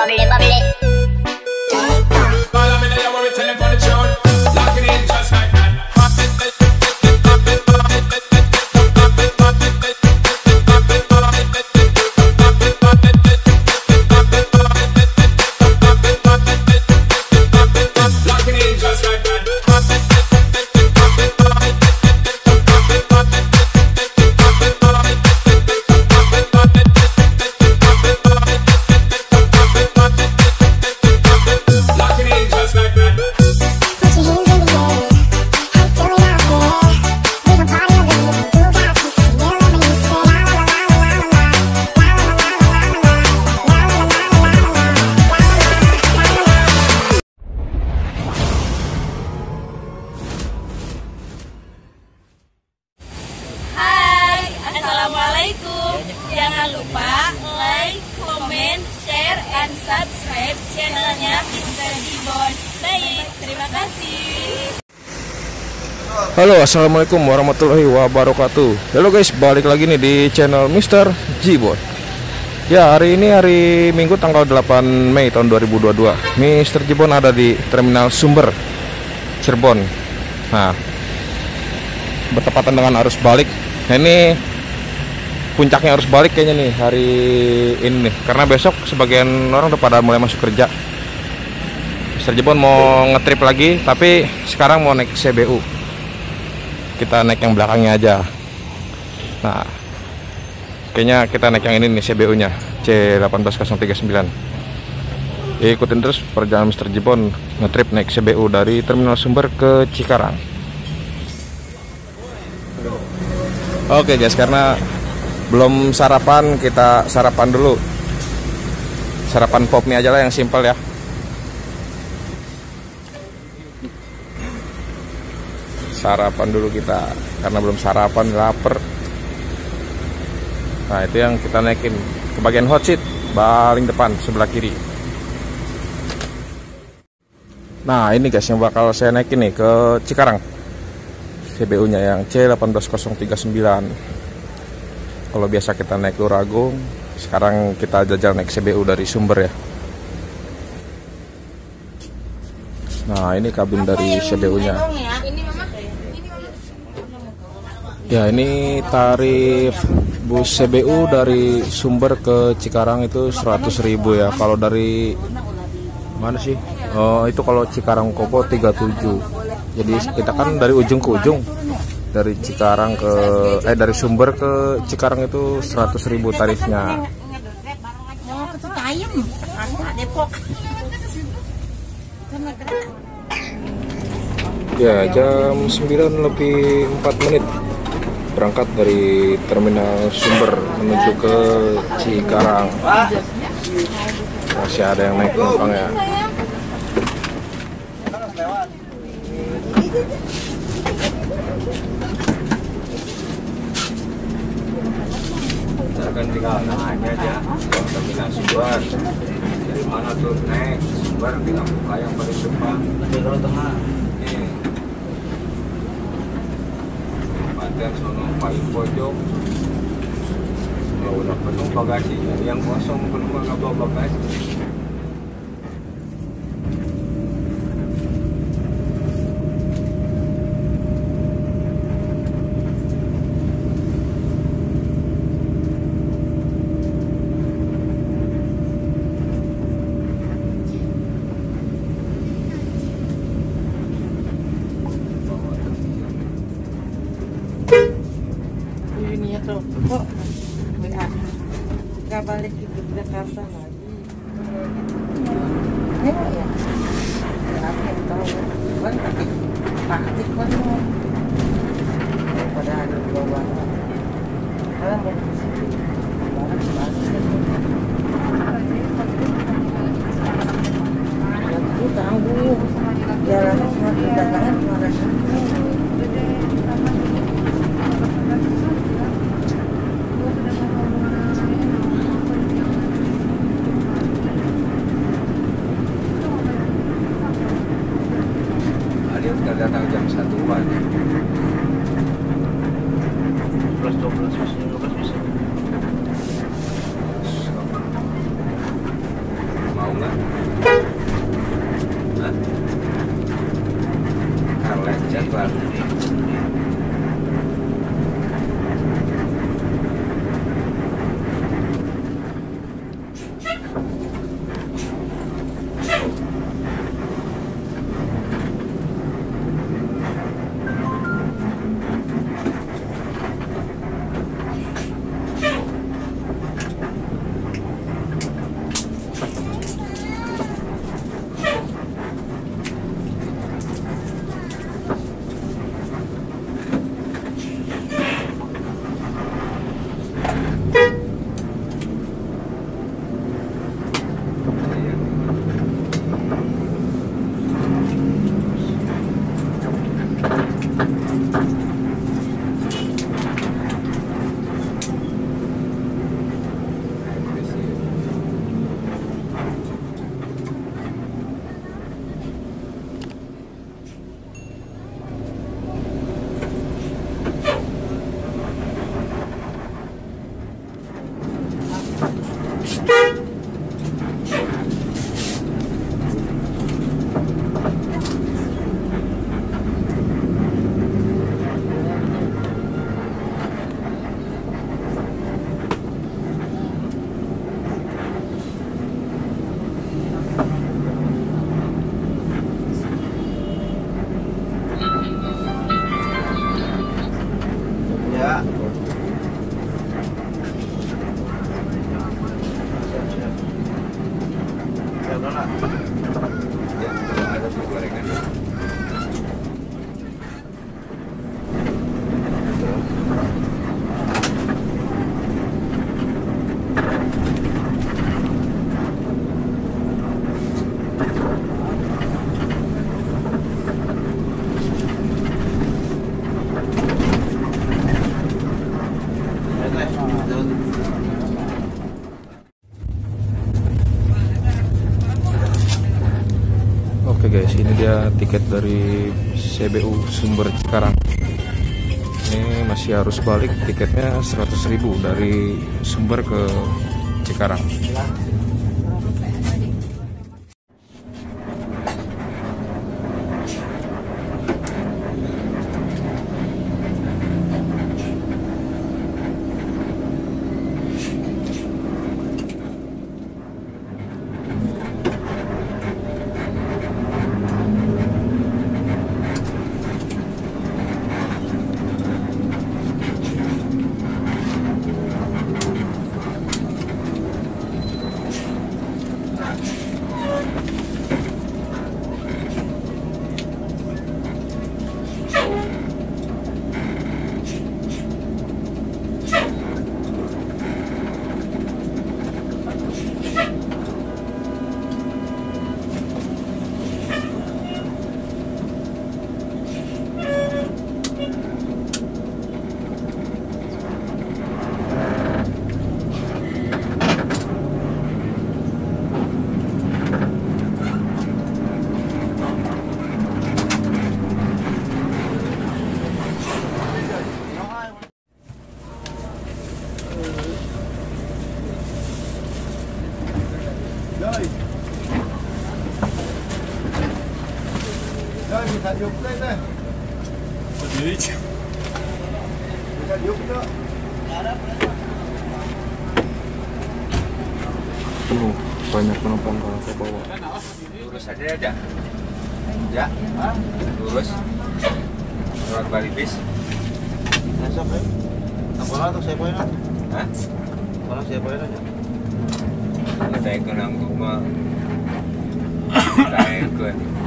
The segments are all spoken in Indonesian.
bubble it, bubble. Kasih. Halo assalamualaikum warahmatullahi wabarakatuh. Halo guys balik lagi nih di channel Mr. Jibot. Ya hari ini hari Minggu tanggal 8 Mei tahun 2022 Mr. Jibon ada di Terminal Sumber Cirebon. Nah bertepatan dengan arus balik. Nah ini puncaknya arus balik kayaknya nih hari ini Karena besok sebagian orang udah pada mulai masuk kerja Mr. Jibon mau ngetrip lagi tapi sekarang mau naik CBU kita naik yang belakangnya aja nah kayaknya kita naik yang ini nih CBU nya C18039 ikutin terus perjalanan Mr. Jibon ngetrip naik CBU dari Terminal Sumber ke Cikarang oke guys karena belum sarapan kita sarapan dulu sarapan pop mie aja lah yang simpel ya sarapan dulu kita karena belum sarapan lapar. Nah itu yang kita naikin. Ke bagian hot seat paling depan sebelah kiri. Nah ini guys yang bakal saya naikin nih ke Cikarang. CBU nya yang C18039 kalau biasa kita naik Luragung sekarang kita jajal naik CBU dari sumber ya. Nah ini kabin dari CBU nya Ya ini tarif bus CBU dari Sumber ke Cikarang itu 100.000 ya. Kalau dari mana sih? Oh itu kalau Cikarang Kopo 37. Jadi kita kan dari ujung ke ujung. Dari Cikarang ke eh dari Sumber ke Cikarang itu 100.000 tarifnya. Ya jam 9 lebih 4 menit berangkat dari terminal Sumber menuju ke Cikarang. Masih ada yang naik penumpang ya. kan tinggal nanya aja terminal Sumber dari mana tuh naik Sumber tinggal buka yang paling depan di tengah Paten sono paling pojok. Kalau udah penuh bagasinya. Yang kosong penuh nggak bawa bagasi sopro. Trabalha aqui da casa nova. So 就是 dia tiket dari CBU Sumber Cikarang. Ini masih harus balik tiketnya 100.000 dari Sumber ke Cikarang. Penuh, banyak penumpang kalau ke bawah. Lurus aja ya, Jak. Ya, lurus. Lewat balik bis. Besok ya. Apa lah tuh saya poin lah. Hah? Kalau saya poin aja. Ngetekeun nanggung mah. Ngetekeun. Hah?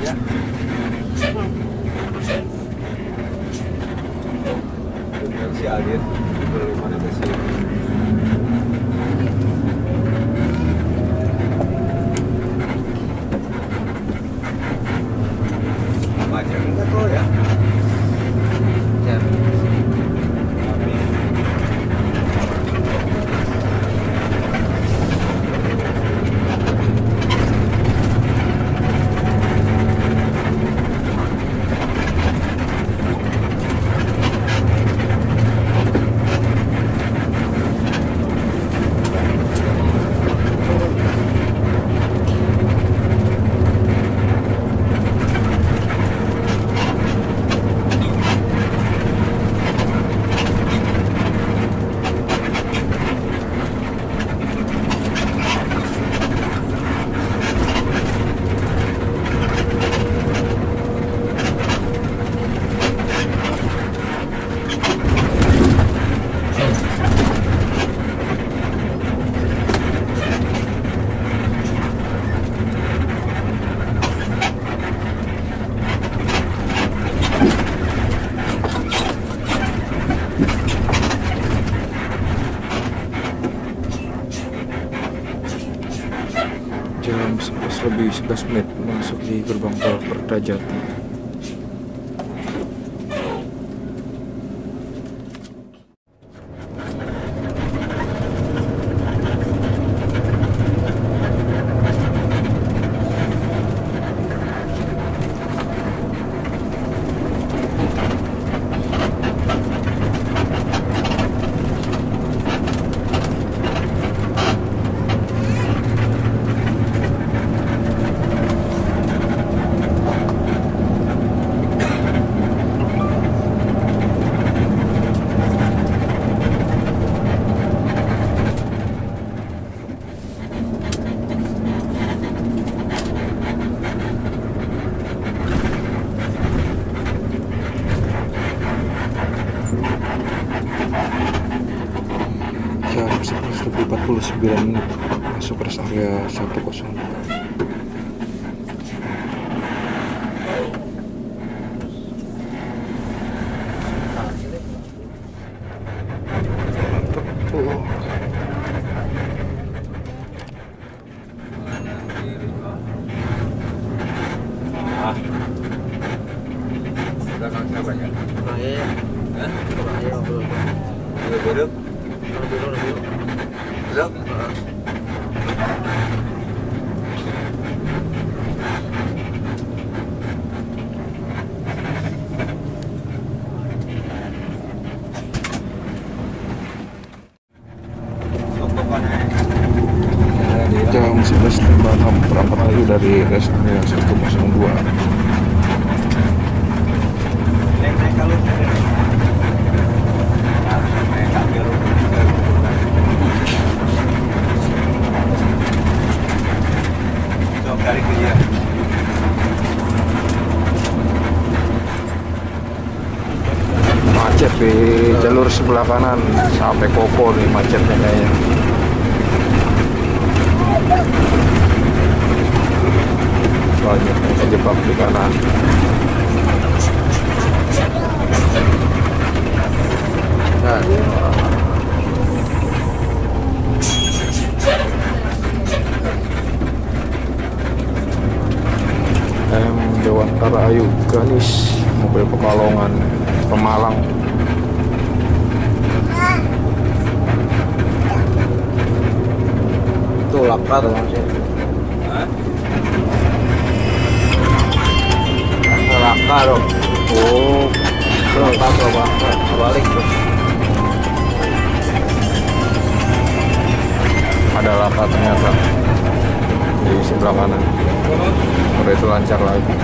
Ya. Si Adit belum ada ke sini. Banyak enggak tuh ya? Amin. jam 11 lebih 11 menit masuk di gerbang tol Kertajati jam 11 lebih 49 menit masuk rest area 102 yang naik kalau dari dia macet di jalur sebelah kanan sampai koko nih macetnya kayaknya soalnya terjebak di kanan. Nah. M. Dewantara Ayu Ganis mobil Pekalongan Pemalang. Itu lapar tuh Laka dong. Oh? Balik ada laka ternyata di sebelah kanan. Udah itu lancar lagi.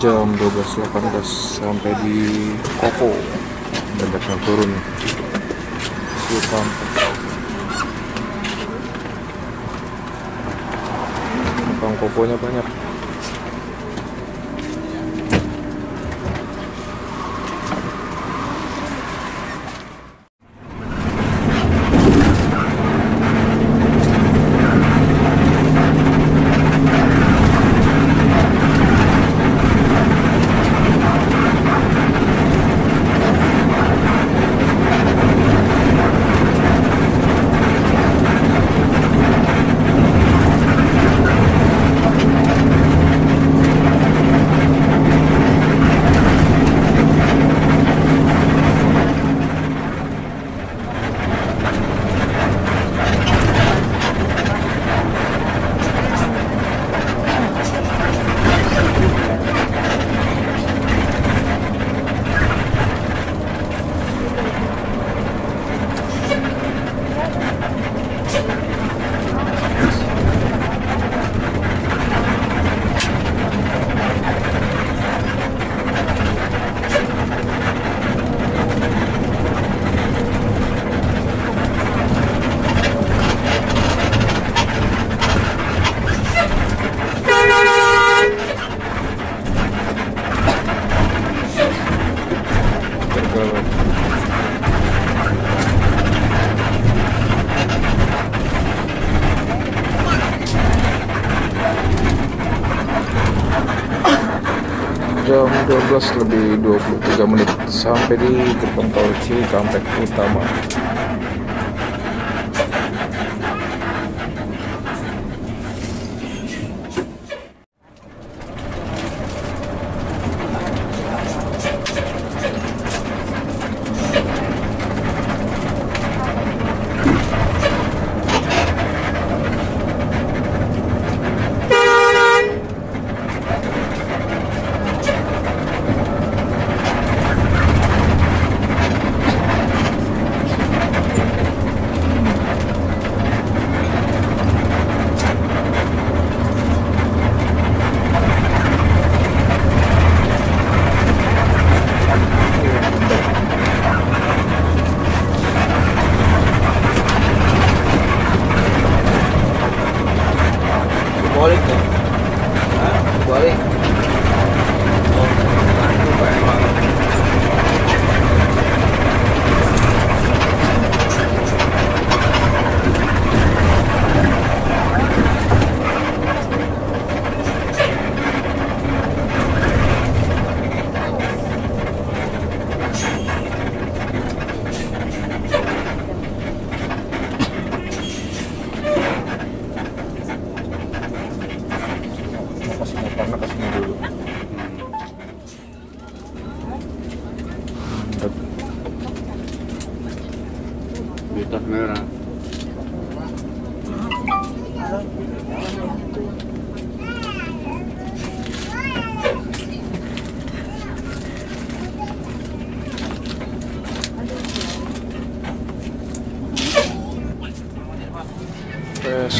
Jam 12.18 sampai di Koko. Banyak yang turun. Sultan. понял, понятно. 19 lebih 23 menit. Sampai di gerbang tol Cikampek utama.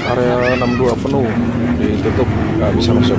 Area 62 penuh ditutup nggak bisa masuk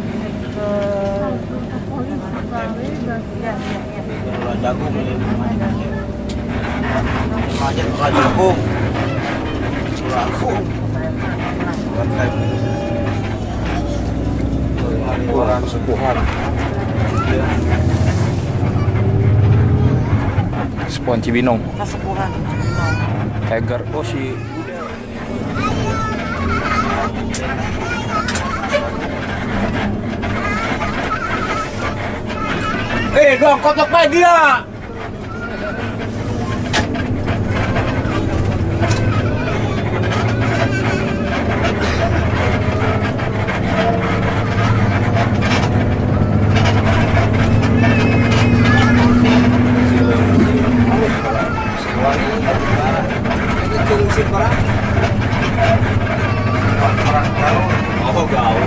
Kalau jagung ini kalau jagung. Jagung. Orang sepuhan. Sepuhan Cibinong. Egar oh si Eh, dong, kotok baik dia. Oh, gaul.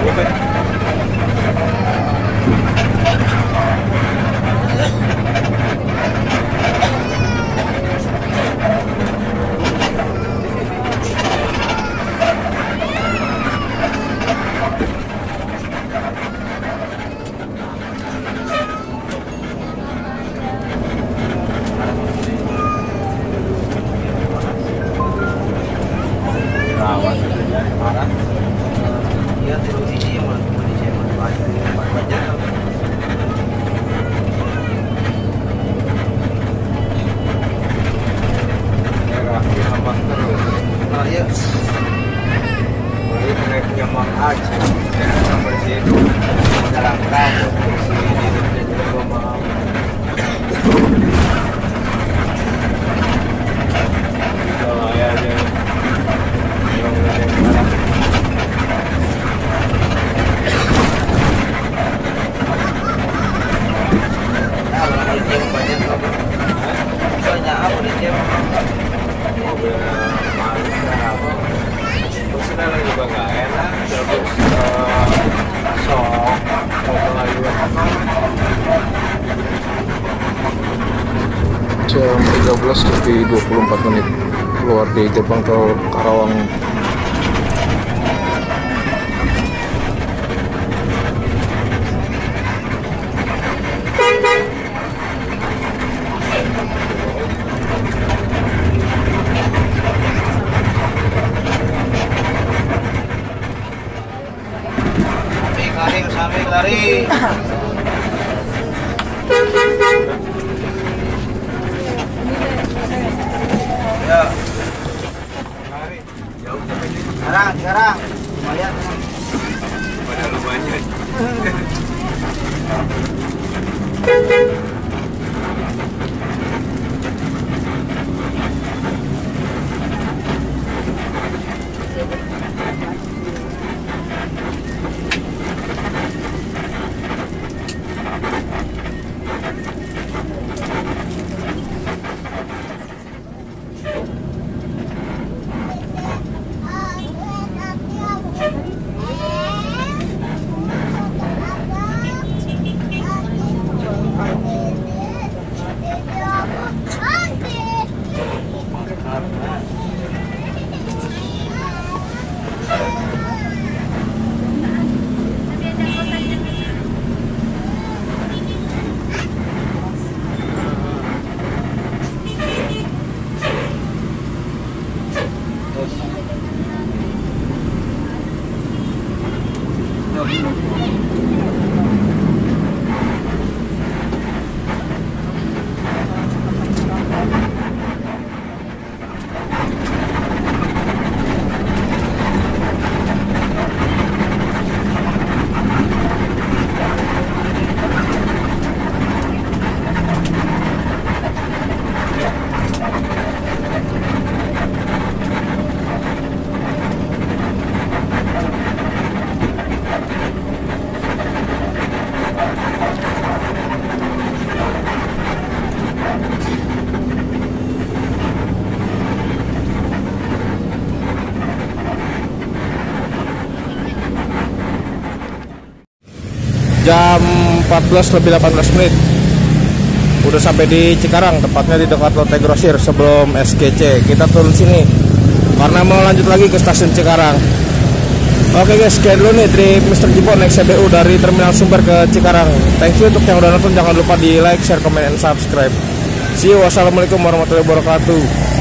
Rawat dari parah. Iya, televisi yang mau kondisi yang mau baca. Daerah Hamang terus. Nah, iya. Mulai naiknya Mang Aceh. Daerah sampai situ. Dalam kampung. Terus ini dan juga mau. Kalau ya aja. Yang yang parah. Nah, kalau di Jema banyak apa? Banyak apa di Jema? mobil malu apa pesanan juga nggak enak terus eh, sok mau Melayu apa jam 13 lebih 24 menit keluar di gerbang tol Karawang Sampai lari, sampai lari. Ya. Sekarang, sekarang. Lumayan. pada lumayan jam 14 lebih 18 menit udah sampai di Cikarang tepatnya di dekat Lotte Grosir sebelum SGC kita turun sini karena mau lanjut lagi ke stasiun Cikarang Oke guys, sekian dulu nih trip Mr. Jipon naik CBU dari Terminal Sumber ke Cikarang. Thank you untuk yang udah nonton, jangan lupa di like, share, comment, and subscribe. See you, wassalamualaikum warahmatullahi wabarakatuh.